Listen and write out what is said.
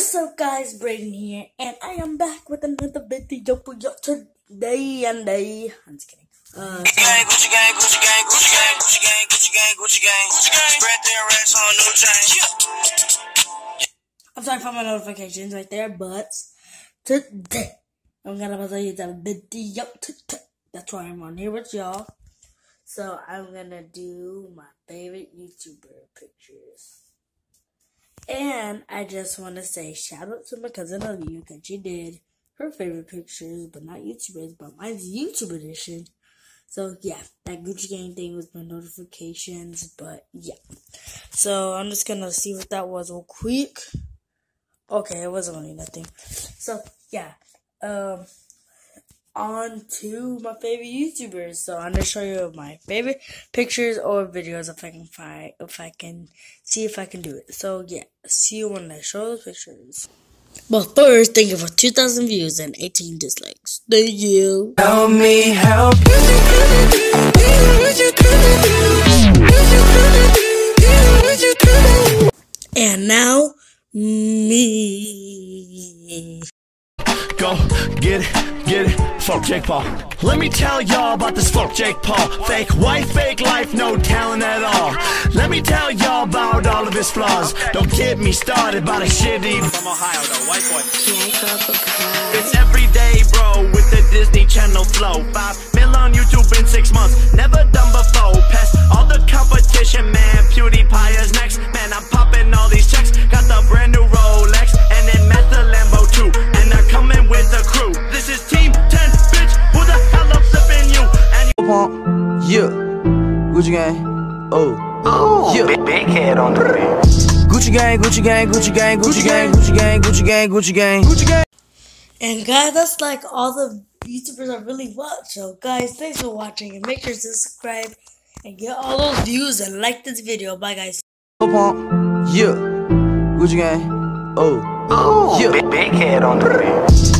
What's up guys, Brayden here, and I am back with another video for you today and day. I'm just kidding. Uh, so, gang, Gucci gang, Gucci gang, Gucci gang, Gucci gang, Gucci gang, Gucci gang, Gucci gang. Spread their racks on new chain. I'm sorry for my notifications right there, but today I'm gonna tell you the video. Today. That's why I'm on here with y'all. So I'm gonna do my favorite YouTuber pictures. And I just want to say shout out to my cousin Olivia because she did her favorite pictures, but not YouTubers, but mine's YouTube edition. So yeah, that Gucci Gang thing was my notifications, but yeah. So I'm just gonna see what that was real quick. Okay, it wasn't really nothing. So yeah, um, on to my favorite YouTubers. So I'm gonna show you my favorite pictures or videos if I can find if I can see if I can do it. So yeah, see you when I show those pictures. But first, thank you for 2,000 views and 18 dislikes. Thank you. Help me help And now, me. Go get it, get it, fuck Jake Paul. Let me tell y'all about this fuck Jake Paul. Fake white, fake life, no talent at all. Let me tell y'all about all of his flaws. Don't get me started by the shit he from Ohio, though, white boy. It's every day, bro, with the Disney Channel flow. Five mil on YouTube in six months, never done before. Past all the competition, man. PewDiePie is next, man. I'm popping And you pump, yeah. Gucci gang, oh, yeah. Big, big head on the beat. Gucci gang, Gucci gang, Gucci gang, Gucci gang, Gucci gang, Gucci gang, Gucci gang, Gucci gang. And guys, that's like all the YouTubers I really watch. So guys, thanks for watching and make sure to subscribe and get all those views and like this video. Bye guys. Pump, yeah. Gucci gang, oh, yeah. Big, big head on the beat.